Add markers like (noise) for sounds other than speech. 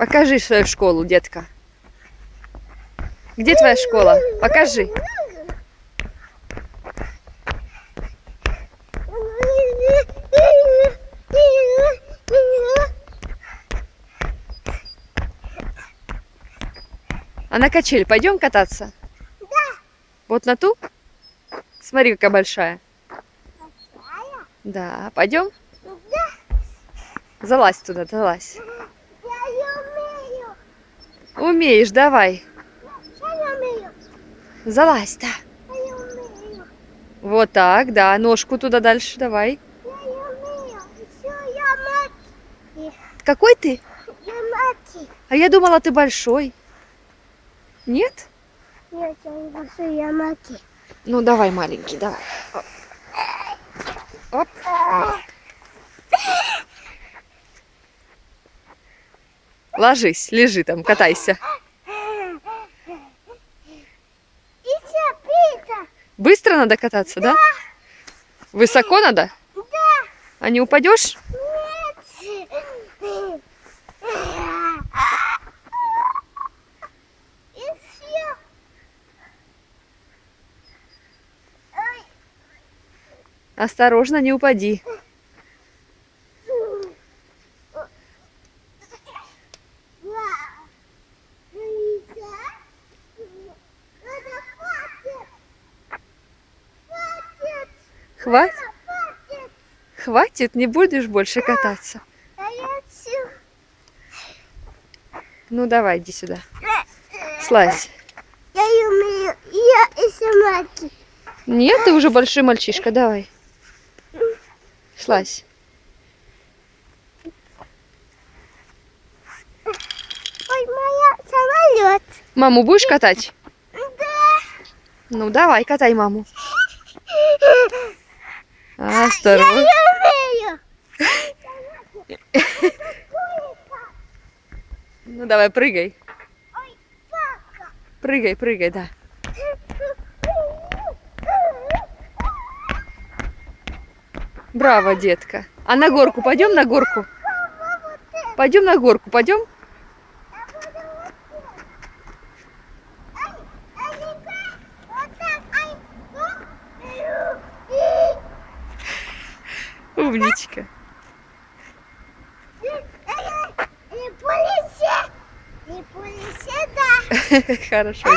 Покажи свою школу, детка. Где твоя школа? Покажи. А на качель пойдем кататься? Да. Вот на ту? Смотри, какая большая. Да, пойдем? Да. Залазь туда, залазь. Умеешь, давай. Я умею. Залазь, да. Я не умею. Вот так, да. Ножку туда дальше, давай. Я не умею. Еще я мать. Какой ты? Я мать. А я думала, ты большой. Нет? Нет, я не хочу, я мать. Ну, давай, маленький, давай. Оп. Ложись, лежи там, катайся. Быстро надо кататься, да? Высоко надо? Да. А не упадешь? Нет. Осторожно, не упади. Хватит? Хватит, не будешь больше кататься. Ну давай, иди сюда. Слазь. Я умею. Я еще мать. Нет, ты уже большой мальчишка, давай. Слазь. Ой, моя самолет. Маму будешь катать? Да. Ну давай, катай маму. Не умею. Ну давай, прыгай. Прыгай, прыгай, да. Браво, детка. А на горку пойдем на горку? Пойдем на горку, пойдем? Умничка. Не полисе, не полисе, да. (laughs) Хорошо.